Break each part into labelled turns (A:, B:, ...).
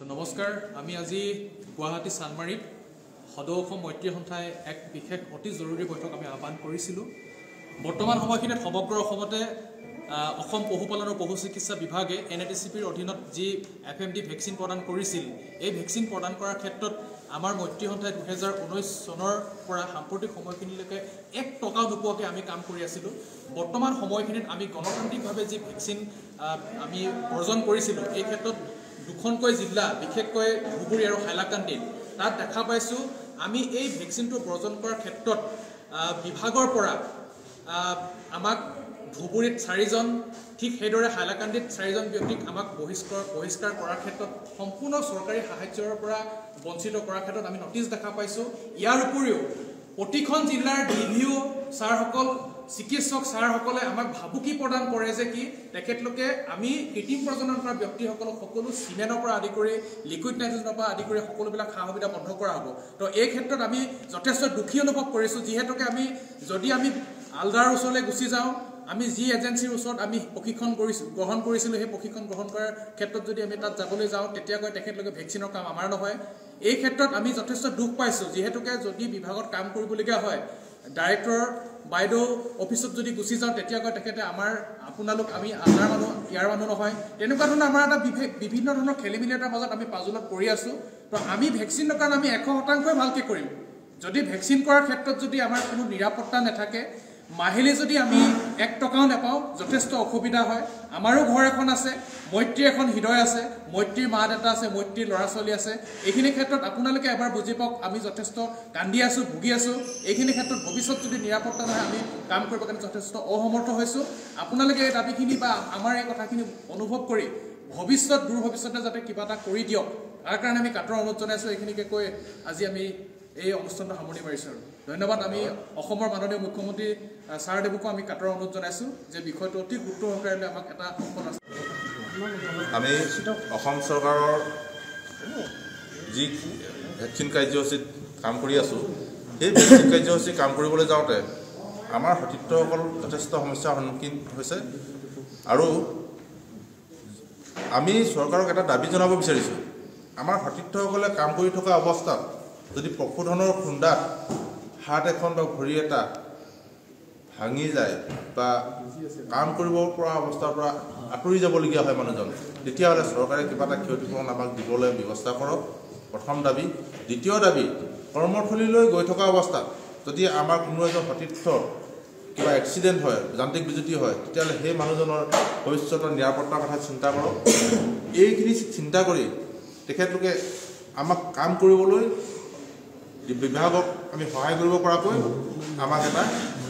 A: তো নমস্কাৰ আমি আজি গুৱাহাটী চানমাৰীত সদৌ অসম মৈত্ৰী সন্থাই এক বিশেষ অতি জৰুৰী বৈঠক আমি আহ্বান কৰিছিলোঁ। বৰ্তমান সময়খিনিত সমগ্ৰ অসমতে অসম পশুপালন আৰু পশু চিকিৎসা বিভাগে এন এ টি চি পিৰ অধীনত যি এফ এম ডি ভেকচিন প্ৰদান কৰিছিল এই ভেকচিন প্ৰদান কৰাৰ ক্ষেত্ৰত আমাৰ মৈত্ৰী সন্থাই দুহেজাৰ ঊনৈছ চনৰ পৰা সাম্প্ৰতিক সময়খিনিলৈকে এক টকাও নোপোৱাকৈ আমি কাম কৰি আছিলোঁ। বৰ্তমান সময়খিনিত আমি গণতান্ত্ৰিকভাৱে যি ভেকচিন আমি অৰ্জন কৰিছিলোঁ এই ক্ষেত্ৰত দুখনকৈ জিলা বিশেষকৈ ধুবুৰী আৰু হাইলাকান্দিত তাত দেখা পাইছোঁ আমি এই ভেকচিনটো বৰ্জন কৰাৰ ক্ষেত্ৰত বিভাগৰ পৰা আমাক ধুবুৰীত চাৰিজন ঠিক সেইদৰে হাইলাকান্দিত চাৰিজন ব্যক্তিক আমাক বহিষ্কাৰ বহিষ্কাৰ কৰাৰ ক্ষেত্ৰত সম্পূৰ্ণ চৰকাৰী সাহায্যৰ পৰা বঞ্চিত কৰাৰ ক্ষেত্ৰত আমি নটিচ দেখা পাইছোঁ। ইয়াৰ উপৰিও প্ৰতিখন জিলাৰ ডি ভি অ' ছাৰসকল চিকিৎসক ছাৰসকলে আমাক ভাবুকি প্ৰদান কৰে যে কি তেখেতলোকে আমি কৃত্ৰিম প্ৰজনন কৰা ব্যক্তিসকলক সকলো চিমেণ্টৰ পৰা আদি কৰি লিকুইড নাইট্ৰজেনৰ পৰা আদি কৰি সকলোবিলাক সা সুবিধা বন্ধ কৰা হ'ব। তো এই ক্ষেত্ৰত আমি যথেষ্ট দুখী অনুভৱ কৰিছোঁ। যিহেতুকে আমি যদি আমি আলদাৰ ওচৰলৈ গুচি যাওঁ আমি যি এজেঞ্চিৰ ওচৰত আমি প্ৰশিক্ষণ কৰিছোঁ গ্ৰহণ কৰিছিলোঁ সেই প্ৰশিক্ষণ গ্ৰহণ কৰাৰ ক্ষেত্ৰত যদি আমি তাত যাবলৈ যাওঁ তেতিয়া কয় তেখেতলোকে ভেকচিনৰ কাম আমাৰ নহয়। এই ক্ষেত্ৰত আমি যথেষ্ট দুখ পাইছোঁ। যিহেতুকে যদি বিভাগত কাম কৰিবলগীয়া হয় ডাইৰেক্টৰ বাইদেউ অফিচত যদি গুচি যাওঁ তেতিয়া কয় তেখেতে আমাৰ আপোনালোক আমি আমাৰ মানুহ ইয়াৰ মানুহ নহয়। তেনেকুৱা ধৰণৰ আমাৰ এটা বিভিন্ন ধৰণৰ খেলি মেলি এটাৰ মাজত আমি পাজলত পৰি আছোঁ। তো আমি ভেকচিনৰ কাৰণে আমি এশ শতাংশই ভালকৈ কৰিম। যদি ভেকচিন কৰাৰ ক্ষেত্ৰত যদি আমাৰ কোনো নিৰাপত্তা নাথাকে মাহিলী যদি আমি এক টকাও নাপাওঁ যথেষ্ট অসুবিধা হয়। আমাৰো ঘৰ এখন আছে মৈত্ৰী এখন হৃদয় আছে মৈত্ৰীৰ মা দেউতা আছে মৈত্ৰীৰ ল'ৰা ছোৱালী আছে। এইখিনি ক্ষেত্ৰত আপোনালোকে এবাৰ বুজি পাওক আমি যথেষ্ট কান্দি আছোঁ ভুগি আছোঁ। এইখিনি ক্ষেত্ৰত ভৱিষ্যত যদি নিৰাপত্তা নহয় আমি কাম কৰিবৰ কাৰণে যথেষ্ট অসমৰ্থ হৈছোঁ। আপোনালোকে এই দাবীখিনি বা আমাৰ এই কথাখিনি অনুভৱ কৰি ভৱিষ্যত দূৰ ভৱিষ্যতে যাতে কিবা এটা কৰি দিয়ক তাৰ কাৰণে আমি কাটৰ অনুৰোধ জনাইছোঁ। এইখিনিকে কৈ আজি আমি এই অনুষ্ঠানটো সামৰণি মাৰিছোঁ আৰু। ধন্যবাদ আমি অসমৰ মাননীয় মুখ্যমন্ত্ৰী ছাৰদেৱকো আমি কাটৰ অনুৰোধ জনাইছোঁ যে বিষয়টো অতি গুৰুত্ব সহকাৰে লৈ আমাক এটা সম্পদ আছে।
B: আমি অসম চৰকাৰৰ যি ভেকচিন কাৰ্যসূচীত কাম কৰি আছোঁ সেই ভেকচিন কাৰ্যসূচী কাম কৰিবলৈ যাওঁতে আমাৰ সতীৰ্থসকল যথেষ্ট সমস্যাৰ সন্মুখীন হৈছে আৰু আমি চৰকাৰক এটা দাবী জনাব বিচাৰিছোঁ। আমাৰ সতীৰ্থসকলে কাম কৰি থকা অৱস্থাত যদি পশুধনৰ খুন্দাত হাত এখন বা ভৰি এটা ভাঙি যায় বা কাম কৰিব পৰা অৱস্থাৰ পৰা আঁতৰি যাবলগীয়া হয় মানুহজন তেতিয়াহ'লে চৰকাৰে কিবা এটা ক্ষতিপূৰণ আমাক দিবলৈ ব্যৱস্থা কৰক। প্ৰথম দাবী। দ্বিতীয় দাবী কৰ্মথলীলৈ গৈ থকা অৱস্থাত যদি আমাৰ কোনো এজন সতীৰ্থৰ কিবা এক্সিডেণ্ট হয় যান্ত্ৰিক বিজুতি হয় তেতিয়াহ'লে সেই মানুহজনৰ ভৱিষ্যতৰ নিৰাপত্তাৰ কথা চিন্তা কৰক। এইখিনি চিন্তা কৰি তেখেতলোকে আমাক কাম কৰিবলৈ বিভাগক আমি সহায় কৰিব পৰাকৈ আমাক এটা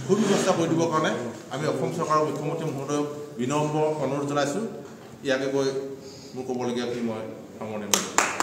B: সুব্যৱস্থা কৰি দিবৰ কাৰণে আমি অসম চৰকাৰৰ মুখ্যমন্ত্ৰী মহোদয়ক বিনম্ৰ অনুৰোধ জনাইছোঁ। ইয়াকে কৈ মোৰ ক'বলগীয়াখিনি মই সামৰণি মাৰিছোঁ